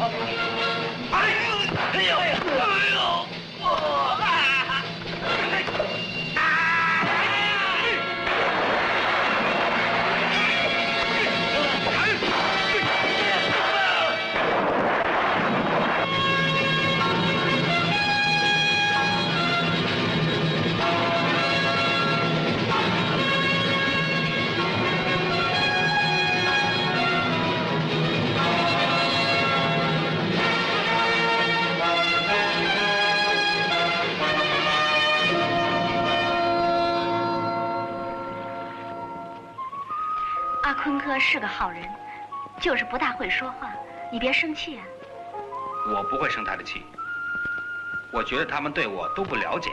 Okay. 阿坤哥是个好人，就是不大会说话，你别生气啊。我不会生他的气。我觉得他们对我都不了解。